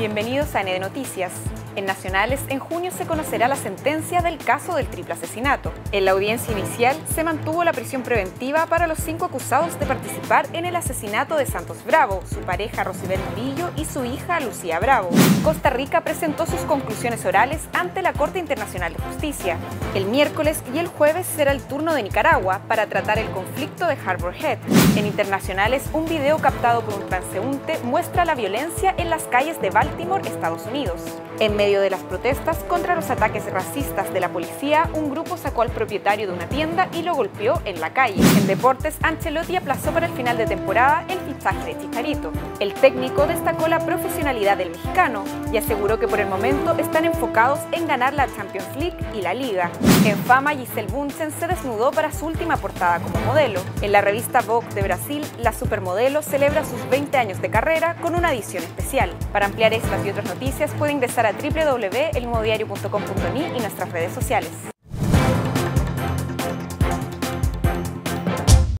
Bienvenidos a N de Noticias. En Nacionales, en junio se conocerá la sentencia del caso del triple asesinato. En la audiencia inicial se mantuvo la prisión preventiva para los cinco acusados de participar en el asesinato de Santos Bravo, su pareja Rosibel Murillo y su hija Lucía Bravo. Costa Rica presentó sus conclusiones orales ante la Corte Internacional de Justicia. El miércoles y el jueves será el turno de Nicaragua para tratar el conflicto de Harbor Head. En Internacionales, un video captado por un transeúnte muestra la violencia en las calles de Baltimore, Estados Unidos. Medio de las protestas contra los ataques racistas de la policía, un grupo sacó al propietario de una tienda y lo golpeó en la calle. En deportes, Ancelotti aplazó para el final de temporada el fichaje de Chicharito. El técnico destacó la profesionalidad del mexicano y aseguró que por el momento están enfocados en ganar la Champions League y la Liga. En fama, Giselle Bunchen se desnudó para su última portada como modelo. En la revista Vogue de Brasil, la supermodelo celebra sus 20 años de carrera con una edición especial. Para ampliar estas y otras noticias puede ingresar a www.elmodiario.com.ni y nuestras redes sociales.